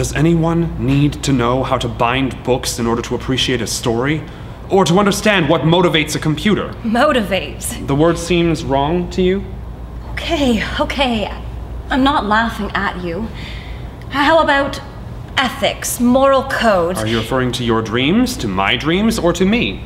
Does anyone need to know how to bind books in order to appreciate a story? Or to understand what motivates a computer? Motivates. The word seems wrong to you? Okay, okay. I'm not laughing at you. How about ethics, moral code? Are you referring to your dreams, to my dreams, or to me?